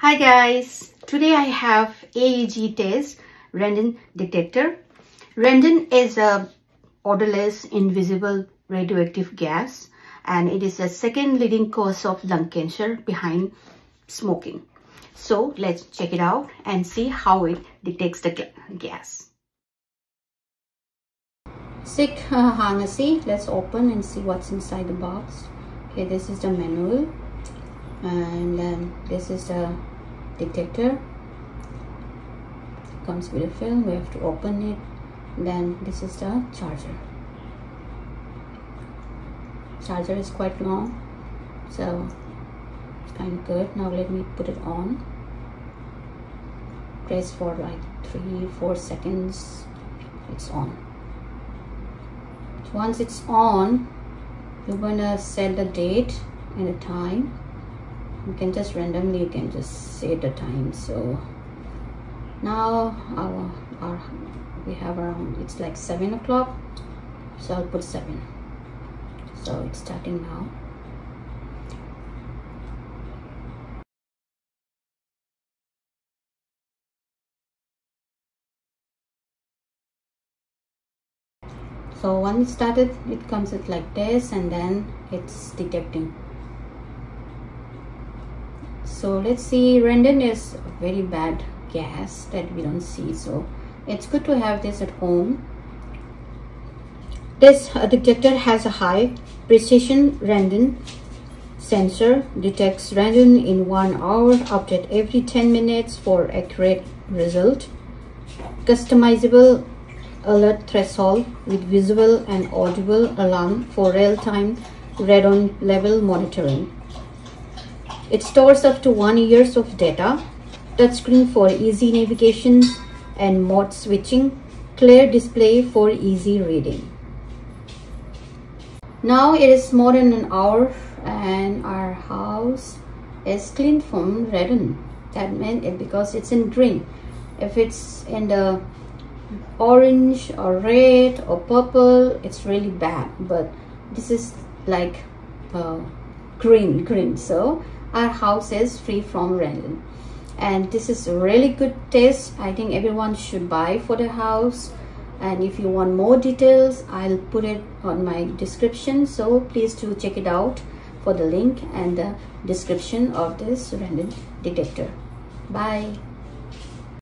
Hi guys, today I have AEG test Radon detector. Radon is a odorless invisible radioactive gas and it is the second leading cause of lung cancer behind smoking. So let's check it out and see how it detects the gas. SICK uh, harnessy, let's open and see what's inside the box. Okay, this is the manual and then this is the detector. Comes with a film we have to open it then this is the charger. Charger is quite long so it's kind of good. Now let me put it on. Press for like three four seconds it's on. Once it's on you're gonna set the date and the time you can just randomly you can just say the time so. Now our, our we have around it's like seven o'clock so I'll put seven. So it's starting now. So once it started it comes with like this and then it's detecting so let's see. Radon is very bad gas that we don't see. So it's good to have this at home. This uh, detector has a high precision radon sensor. Detects radon in one hour update every 10 minutes for accurate result. Customizable alert threshold with visual and audible alarm for real-time radon level monitoring it stores up to one years of data, touchscreen for easy navigation and mode switching, clear display for easy reading. Now it is more than an hour and our house is clean from radon. That meant it because it's in green. If it's in the orange or red or purple, it's really bad. But this is like uh, green, green. So our house is free from radon and this is a really good test i think everyone should buy for the house. And if you want more details i'll put it on my description. So please do check it out for the link and the description of this radon detector. Bye